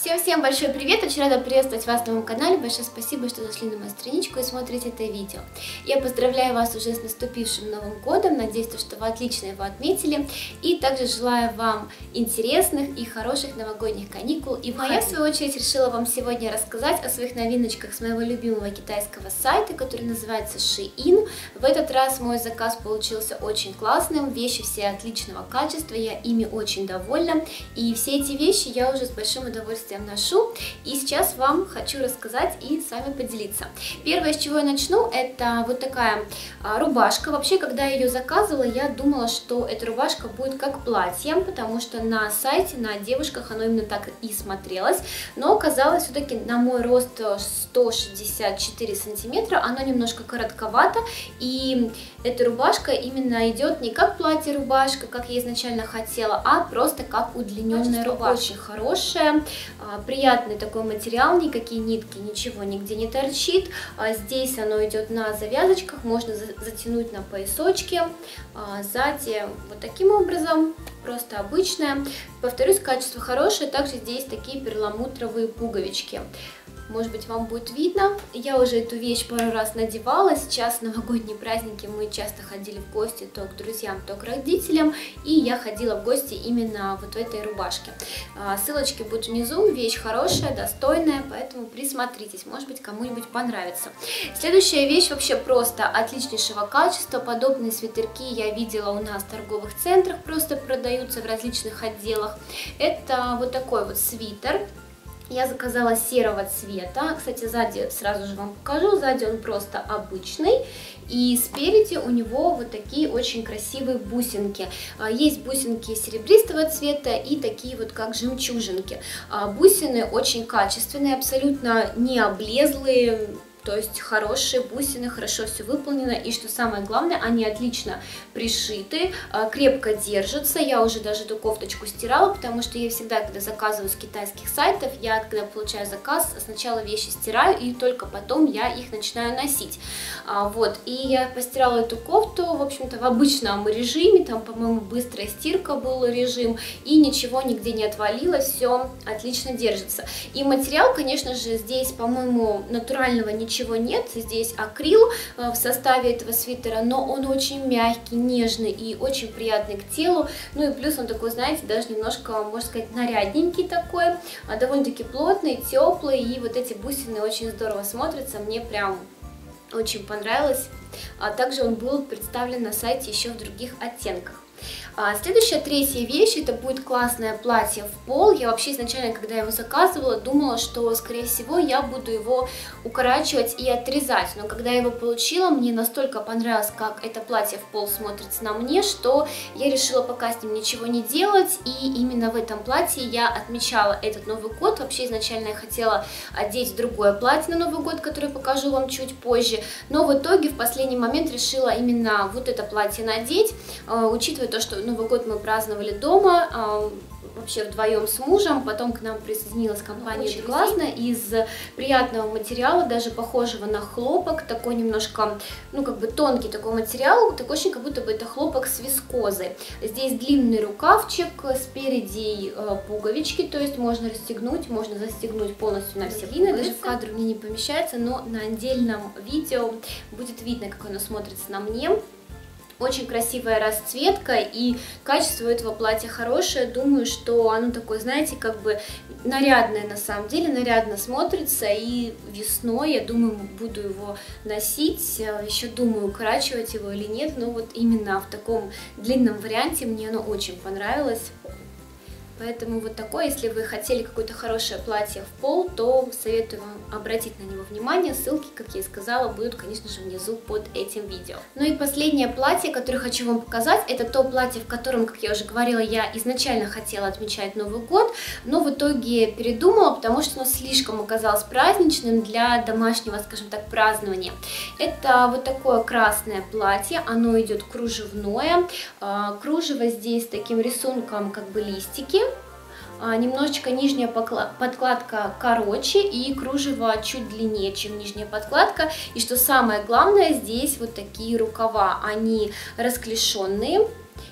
Всем-всем большой привет! Очень рада приветствовать вас на моем канале. Большое спасибо, что зашли на мою страничку и смотрите это видео. Я поздравляю вас уже с наступившим Новым Годом. Надеюсь, что вы отлично его отметили. И также желаю вам интересных и хороших новогодних каникул. И ну, а я, в свою очередь, решила вам сегодня рассказать о своих новиночках с моего любимого китайского сайта, который называется Shein. В этот раз мой заказ получился очень классным. Вещи все отличного качества, я ими очень довольна. И все эти вещи я уже с большим удовольствием удовольствием ношу. И сейчас вам хочу рассказать и с вами поделиться. Первое, с чего я начну, это вот такая а, рубашка. Вообще, когда я ее заказывала, я думала, что эта рубашка будет как платье, потому что на сайте, на девушках оно именно так и смотрелось. Но оказалось, все-таки на мой рост 164 сантиметра, оно немножко коротковато. И эта рубашка именно идет не как платье-рубашка, как я изначально хотела, а просто как удлиненная рубашка. Очень хорошая, приятный такой материал, никакие нитки, ничего нигде не торчит. А, здесь оно идет на завязочках, можно затянуть на поясочке. А, сзади вот таким образом, просто обычная. Повторюсь, качество хорошее, также здесь такие перламутровые пуговички может быть вам будет видно. Я уже эту вещь пару раз надевала, сейчас новогодние праздники мы часто ходили в гости то к друзьям, то к родителям, и я ходила в гости именно вот в этой рубашке. А, ссылочки будут внизу, вещь хорошая, достойная, поэтому присмотритесь, может быть кому-нибудь понравится. Следующая вещь вообще просто отличнейшего качества, подобные свитерки я видела у нас в торговых центрах, просто продаются в различных отделах. Это вот такой вот свитер, я заказала серого цвета. Кстати, сзади сразу же вам покажу. Сзади он просто обычный. И спереди у него вот такие очень красивые бусинки. А, есть бусинки серебристого цвета и такие вот как жемчужинки. А, бусины очень качественные, абсолютно не облезлые, то есть хорошие бусины, хорошо все выполнено, и что самое главное, они отлично пришиты, а, крепко держатся, я уже даже эту кофточку стирала, потому что я всегда, когда заказываю с китайских сайтов, я, когда получаю заказ, сначала вещи стираю, и только потом я их начинаю носить, а, вот, и я постирала эту кофту, в общем-то, в обычном режиме, там, по-моему, быстрая стирка был режим, и ничего нигде не отвалилось, все отлично держится, и материал, конечно же, здесь, по-моему, натурального ничего ничего нет, здесь акрил э, в составе этого свитера, но он очень мягкий, нежный и очень приятный к телу, ну и плюс он такой, знаете, даже немножко, можно сказать, нарядненький такой, а довольно-таки плотный, теплый, и вот эти бусины очень здорово смотрятся, мне прям очень понравилось, а также он был представлен на сайте еще в других оттенках. А следующая, третья вещь, это будет классное платье в пол. Я вообще изначально, когда его заказывала, думала, что, скорее всего, я буду его укорачивать и отрезать. Но когда я его получила, мне настолько понравилось, как это платье в пол смотрится на мне, что я решила пока с ним ничего не делать. И именно в этом платье я отмечала этот Новый год. Вообще, изначально я хотела одеть другое платье на Новый год, которое покажу вам чуть позже. Но в итоге в последний момент решила именно вот это платье надеть, э, то, что Новый год мы праздновали дома, а, вообще вдвоем с мужем, потом к нам присоединилась компания Очень классно, из приятного материала, даже похожего на хлопок, такой немножко, ну как бы тонкий такой материал, такой очень как будто бы это хлопок с вискозой. Здесь длинный рукавчик, спереди э, пуговички, то есть можно расстегнуть, можно застегнуть полностью на все длины, даже в кадр мне не помещается, но на отдельном видео будет видно, как оно смотрится на мне. Очень красивая расцветка и качество этого платья хорошее. Думаю, что оно такое, знаете, как бы нарядное на самом деле, нарядно смотрится. И весной, я думаю, буду его носить. Еще думаю, укорачивать его или нет. Но вот именно в таком длинном варианте мне оно очень понравилось. Поэтому вот такое, если вы хотели какое-то хорошее платье в пол, то советую вам обратить на него внимание. Ссылки, как я и сказала, будут, конечно же, внизу под этим видео. Ну и последнее платье, которое хочу вам показать, это то платье, в котором, как я уже говорила, я изначально хотела отмечать Новый год, но в итоге передумала, потому что оно слишком оказалось праздничным для домашнего, скажем так, празднования. Это вот такое красное платье, оно идет кружевное, а, кружево здесь с таким рисунком, как бы листики, немножечко нижняя подкладка короче и кружево чуть длиннее, чем нижняя подкладка. И что самое главное, здесь вот такие рукава, они расклешенные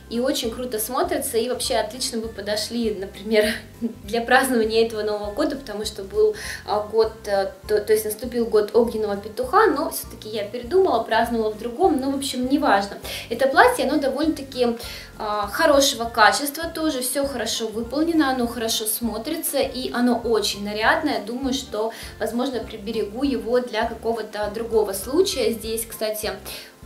и очень круто смотрятся, и вообще отлично бы подошли, например, для празднования этого Нового года, потому что был а, год, э, то, то есть наступил год огненного петуха, но все-таки я передумала, праздновала в другом, ну, в общем, неважно. Это платье, оно довольно-таки а, хорошего качества, тоже все хорошо выполнено, оно хорошо смотрится, и оно очень нарядное, думаю, что, возможно, приберегу его для какого-то другого случая. Здесь, кстати,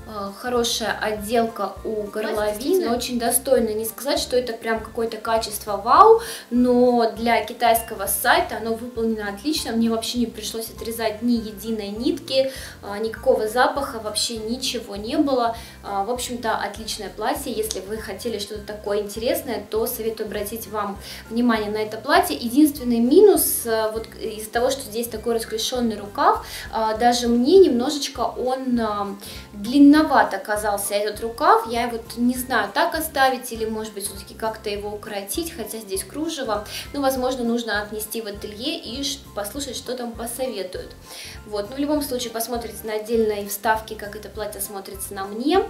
Э, хорошая отделка у горловины, очень достойно. Не сказать, что это прям какое-то качество вау, но для китайского сайта оно выполнено отлично. Мне вообще не пришлось отрезать ни единой нитки, э, никакого запаха, вообще ничего не было. Э, в общем-то, отличное платье. Если вы хотели что-то такое интересное, то советую обратить вам внимание на это платье. Единственный минус вот из-за того, что здесь такой расклешенный рукав, даже мне немножечко он длинноват оказался этот рукав, я вот не знаю, так оставить или может быть все-таки как-то его укоротить, хотя здесь кружево, ну, возможно, нужно отнести в ателье и послушать, что там посоветуют. Вот, ну, в любом случае, посмотрите на отдельные вставки, как это платье смотрится на мне.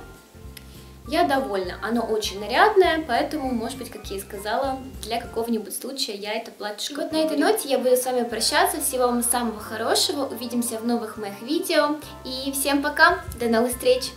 Я довольна, оно очень нарядное, поэтому, может быть, как я и сказала, для какого-нибудь случая я это платьишко. Вот на этой ноте я буду с вами прощаться, всего вам самого хорошего, увидимся в новых моих видео, и всем пока, до новых встреч!